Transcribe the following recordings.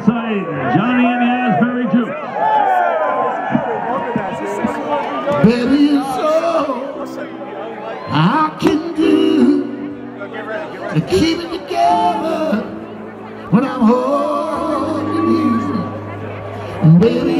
outside. Johnny and the Asbury Jukes. There is all I can do to keep it together when I'm holding you. Baby,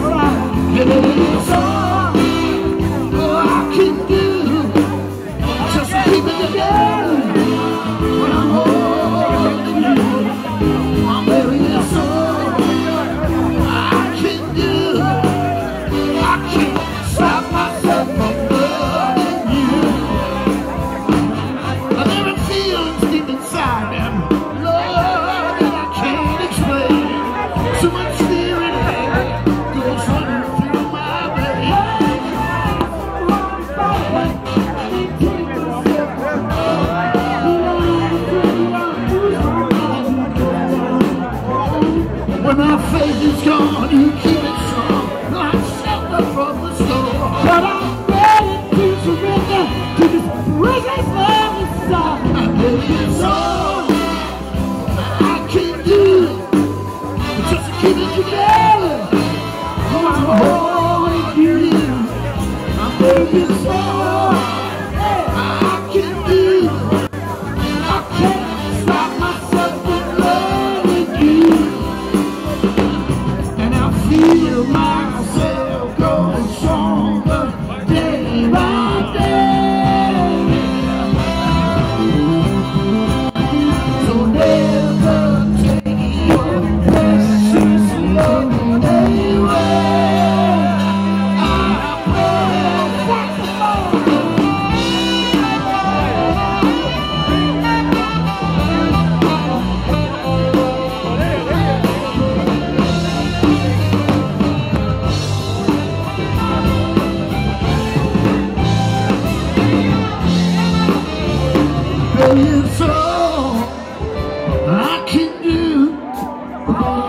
What?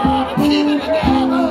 God, I'm.